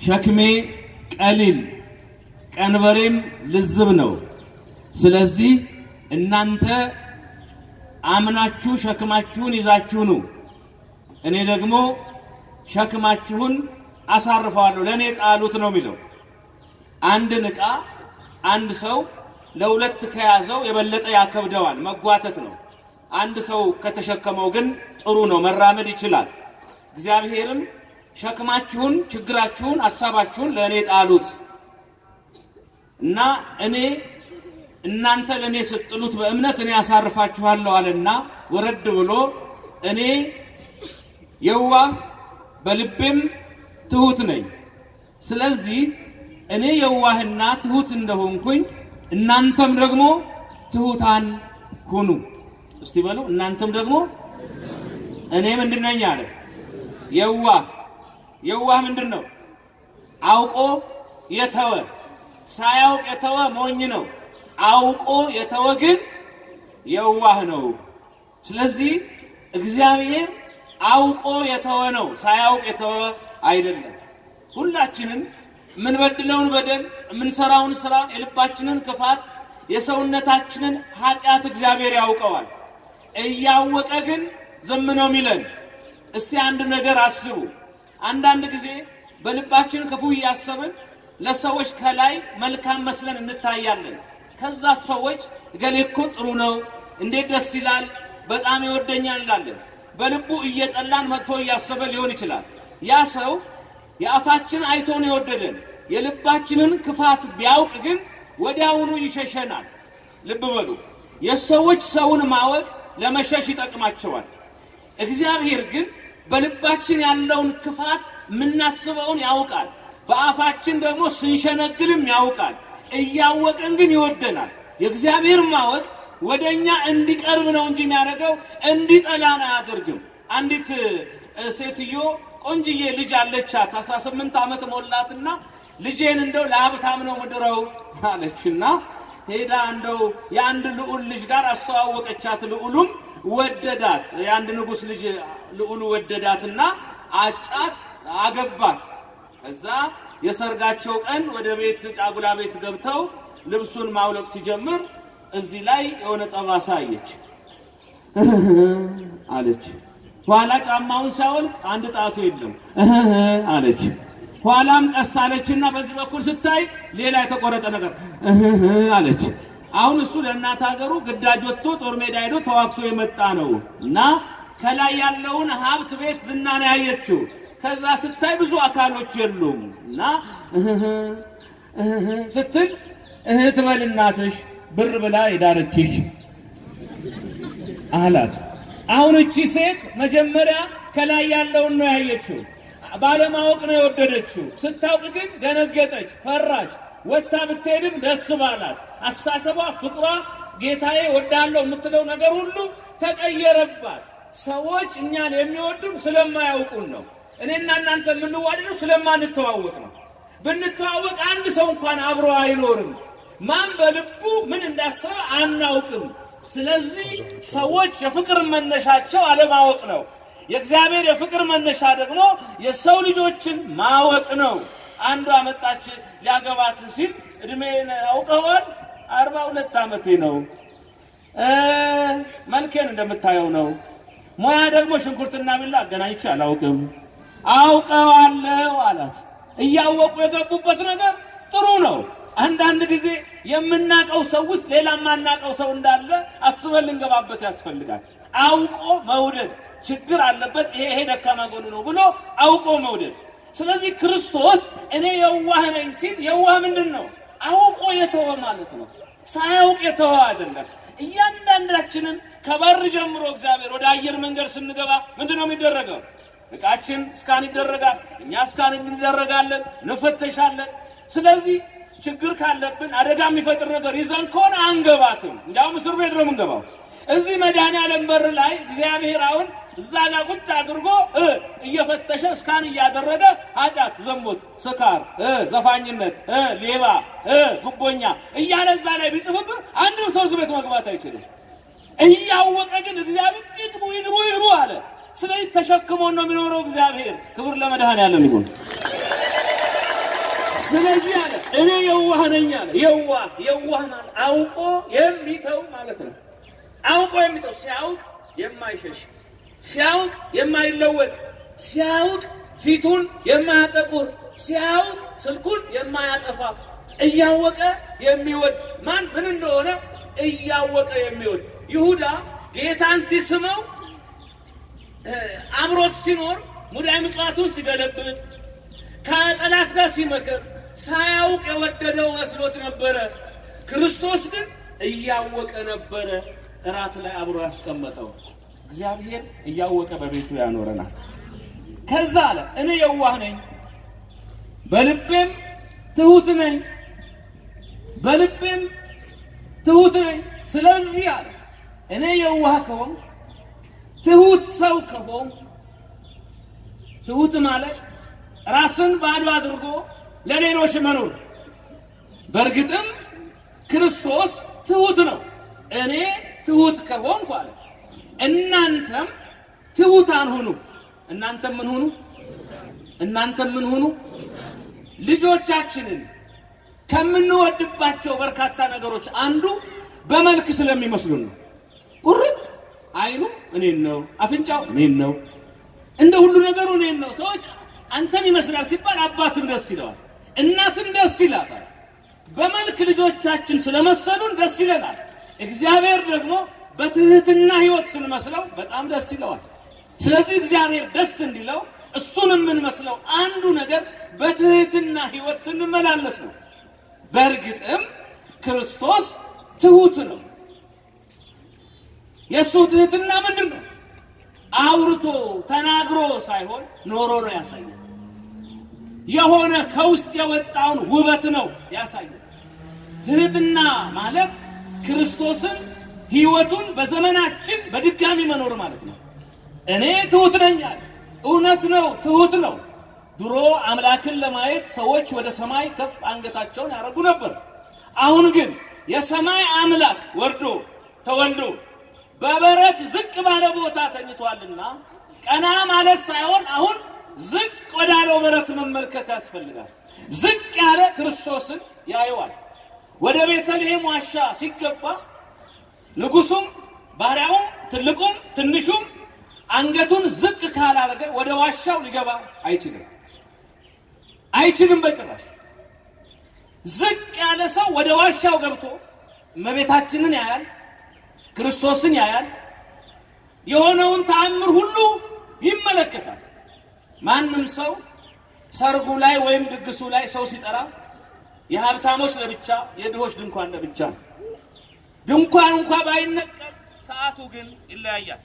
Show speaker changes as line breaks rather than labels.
ሸክሜ ቀሊል ቀንበሬም ልዝብ ነው። ስለዚህ እናንተ አምናችሁ ሸክማችሁን ይዛችሁ ኑ፣ እኔ ደግሞ ሸክማችሁን አሳርፈዋለሁ። ለእኔ ጣሉት ነው የሚለው። አንድን ዕቃ አንድ ሰው ለሁለት ከያዘው የበለጠ ያከብደዋል፣ መጓተት ነው። አንድ ሰው ከተሸከመው ግን ጥሩ ነው፣ መራመድ ይችላል። እግዚአብሔርም ሸክማችሁን፣ ችግራችሁን፣ ሀሳባችሁን ለእኔ ጣሉት እና እኔ እናንተ ለእኔ ስትጥሉት በእምነት እኔ ያሳርፋችኋለሁ አለና ወረድ ብሎ እኔ የዋህ በልቤም ትሁት ነኝ። ስለዚህ እኔ የዋህና ትሁት እንደሆንኩኝ እናንተም ደግሞ ትሁታን ሁኑ። እስቲ በሉ እናንተም ደግሞ እኔ ምንድን ነኝ አለ። የዋህ የዋህ ምንድን ነው? አውቆ የተወ ሳያውቅ የተወ ሞኝ ነው። አውቆ የተወ ግን የዋህ ነው። ስለዚህ እግዚአብሔር አውቆ የተወ ነው፣ ሳያውቅ የተወ አይደለም። ሁላችንም የምንበድለውን በደል፣ የምንሰራውን ስራ፣ የልባችንን ክፋት፣ የሰውነታችንን ኃጢአት እግዚአብሔር ያውቀዋል። እያወቀ ግን ዝም ነው የሚለን። እስቲ አንድ ነገር አስቡ። አንዳንድ ጊዜ በልባችን ክፉ እያሰብን ለሰዎች ከላይ መልካም መስለን እንታያለን። ከዛ ሰዎች እገሌ እኮ ጥሩ ነው፣ እንዴት ደስ ይላል፣ በጣም ይወደኛል እንላለን። በልቡ እየጠላን መጥፎ እያሰበ ሊሆን ይችላል። ያ ሰው የአፋችን አይቶን የወደደን የልባችንን ክፋት ቢያውቅ ግን ወዲያውኑ ይሸሸናል። ልብ በሉ፣ የሰዎች ሰውን ማወቅ ለመሸሽ ይጠቅማቸዋል። እግዚአብሔር ግን በልባችን ያለውን ክፋት የምናስበውን ያውቃል። በአፋችን ደግሞ ስንሸነግልም ያውቃል። እያወቀን ግን ይወደናል። የእግዚአብሔር ማወቅ ወደ እኛ እንዲቀርብ ነው እንጂ የሚያደርገው እንዲጠላን አያደርግም። አንዲት ሴትዮ ቆንጅዬ ልጅ አለቻት። 18 ዓመት ሞላትና ልጄን እንደው ለሀብታም ነው ምድረው አለችና ሄዳ እንደው የአንድ ልዑል ልጅ ጋር አስተዋወቀቻት። ልዑሉም ወደዳት። የአንድ ንጉሥ ልጅ ልዑሉ ወደዳትና አጫት፣ አገባት። ከዛ የሰርጋቸው ቀን ወደ ቤት ጫጉላ ቤት ገብተው ልብሱን ማውለቅ ሲጀምር እዚህ ላይ የሆነ ጠባሳ አየች አለች። ኋላ ጫማውን ሲያወልቅ አንድ ጣቱ የለም አለች። ኋላም ቀስ አለችና በዚህ በኩል ስታይ ሌላ የተቆረጠ ነገር አለች። አሁን እሱ ለእናት ሀገሩ ግዳጅ ወጥቶ ጦር ሜዳ ሄዶ ተዋግቶ የመጣ ነው እና ከላይ ያለውን ሀብት ቤት ዝና ነው ያየችው። ከዛ ስታይ ብዙ አካሎች የሉም እና ስትል እህት በል እናትሽ ብር ብላ የዳረችሽ አላት። አሁን እቺ ሴት መጀመሪያ ከላይ ያለውን ነው ያየችው፣ ባለማወቅ ነው የወደደችው። ስታውቅ ግን ደነገጠች፣ ፈራች። ወታ ብትሄድም ደስ ባላት። አሳሰቧ፣ ፍቅሯ ጌታዬ ወዳለው የምትለው ነገር ሁሉ ተቀየረባት። ሰዎች እኛን የሚወዱን ስለማያውቁን ነው። እኔና እናንተ የምንዋደደው ስለማንተዋወቅ ነው። ብንተዋወቅ አንድ ሰው እንኳን አብሮ አይኖርም። ማን በልቡ ምን እንዳሰበ አናውቅም። ስለዚህ ሰዎች የፍቅር መነሻቸው አለማወቅ ነው። የእግዚአብሔር የፍቅር መነሻ ደግሞ የሰው ልጆችን ማወቅ ነው። አንዷ መጣች ሊያገባት ሲል እድሜን አውቀዋል። አርባ ሁለት ዓመቴ ነው። መልኬን እንደምታየው ነው። ሙያ ደግሞ ሽንኩርትና ቢላ አገናኝቼ አላውቅም። አውቀዋለሁ አላት። እያወቁ የገቡበት ነገር ጥሩ ነው። አንዳንድ ጊዜ የምናቀው ሰው ውስጥ ሌላ የማናቀው ሰው እንዳለ አስበን ልንገባበት ያስፈልጋል። አውቆ መውደድ ችግር አለበት፣ ይሄ ደካማ ጎን ነው ብሎ አውቆ መውደድ። ስለዚህ ክርስቶስ እኔ የዋህ ነኝ ሲል የዋህ ምንድን ነው? አውቆ የተወ ማለት ነው። ሳያውቅ የተወ አይደለም። እያንዳንዳችንን ከበር ጀምሮ እግዚአብሔር ወደ አየር መንገድ ስንገባ ምንድን ነው የሚደረገው? እቃችን እስካን ይደረጋል፣ እኛ እስካን እንደረጋለን፣ እንፈተሻለን። ስለዚህ ችግር ካለብን አደጋ የሚፈጥር ነገር ይዘን ከሆነ አንገባትም። እንዲያውም እስር ቤት ነው የምንገባው። እዚህ መድኃኔዓለም በር ላይ እግዚአብሔር አሁን እዛ ጋር ቁጭ አድርጎ እየፈተሸ እስካን እያደረገ ኃጢአት፣ ዘሞት፣ ስካር፣ ዘፋኝነት፣ ሌባ፣ ጉቦኛ እያለ እዛ ላይ ቢጽፍብህ አንድም ሰው እዚህ ቤት መግባት አይችልም። እያወቀ ግን እግዚአብሔር ይግቡ ይግቡ ይግቡ አለ። ስለዚህ ተሸክሞን ነው የሚኖረው እግዚአብሔር። ክብር ለመድኃኔዓለም ይሁን። ስለዚህ አለ እኔ የዋህ ነኝ አለ። የዋህ የዋህ አውቆ የሚተው ማለት ነው። አውቆ የሚተው ሲያውቅ የማይሸሽ ሲያውቅ የማይለወጥ ሲያውቅ ፊቱን የማያጠቁር ሲያውቅ ስልኩን የማያጠፋ እያወቀ የሚወድ ማን ምን እንደሆነ እያወቀ የሚወድ ይሁዳ ጌታን ሲስመው አብሮት ሲኖር ሙዳይ ምጽዋቱን ሲገለብጥ ከጠላት ጋር ሲመክር ሳያውቅ የወደደው መስሎት ነበረ። ክርስቶስ ግን እያወቀ ነበረ እራት ላይ አብሮ ያስቀመጠው። እግዚአብሔር እያወቀ በቤቱ ያኖረናል። ከዛ አለ እኔ የዋህ ነኝ፣ በልቤም ትሁት ነኝ፣ በልቤም ትሁት ነኝ። ስለዚህ አለ እኔ የዋህ ከሆን ትሁት ሰው ከሆን ትሁት ማለት ራስን ባዶ አድርጎ ለሌሎች መኖር። በእርግጥም ክርስቶስ ትሁት ነው። እኔ ትሁት ከሆንኩ አለ እናንተም ትሁታን ሁኑ። እናንተም ምን ሁኑ? እናንተም ምን ሁኑ? ልጆቻችንን ከምንወድባቸው በርካታ ነገሮች አንዱ በመልክ ስለሚመስሉን ነው። ቁርጥ አይኑ እኔን ነው፣ አፍንጫው እኔን ነው፣ እንደ ሁሉ ነገሩ እኔን ነው። ሰዎች አንተን ይመስላል ሲባል አባትም ደስ ይለዋል፣ እናትም ደስ ይላታል። በመልክ ልጆቻችን ስለመሰሉን ደስ ይለናል። እግዚአብሔር ደግሞ በትህትና ሕይወት ስንመስለው በጣም ደስ ይለዋል። ስለዚህ እግዚአብሔር ደስ እንዲለው እሱን የምንመስለው አንዱ ነገር በትህትና ሕይወት ስንመላለስ ነው። በእርግጥም ክርስቶስ ትሁት ነው። የእሱ ትህትና ምንድን ነው? አውርቶ ተናግሮ ሳይሆን ኖሮ ነው ያሳያል። የሆነ ከውስጥ የወጣውን ውበት ነው ያሳያል። ትህትና ማለት ክርስቶስን ሕይወቱን በዘመናችን በድጋሚ መኖር ማለት ነው። እኔ ትሁት ነኝ አለ። እውነት ነው፣ ትሁት ነው። ድሮ አምላክን ለማየት ሰዎች ወደ ሰማይ ከፍ አንገታቸውን ያደርጉ ነበር። አሁን ግን የሰማይ አምላክ ወርዶ ተወልዶ በበረት ዝቅ ባለ ቦታ ተኝቷልና ቀና ማለት ሳይሆን አሁን ዝቅ ወዳለው በረት መመልከት ያስፈልጋል። ዝቅ ያለ ክርስቶስን ያየዋል። ወደ ቤተልሔም ዋሻ ሲገባ ንጉሱም ባሪያውም ትልቁም ትንሹም አንገቱን ዝቅ ካላደረገ ወደ ዋሻው ሊገባ አይችልም አይችልም በጭራሽ። ዝቅ ያለ ሰው ወደ ዋሻው ገብቶ እመቤታችንን ያያል፣ ክርስቶስን ያያል፣ የሆነውን ተአምር ሁሉ ይመለከታል። ማንም ሰው ሰርጉ ላይ ወይም ድግሱ ላይ ሰው ሲጠራ የሀብታሞች ለብቻ የድሆች ድንኳን ለብቻ ነው። ድንኳን እንኳ ባይነቀል ሰዓቱ ግን ይለያያል።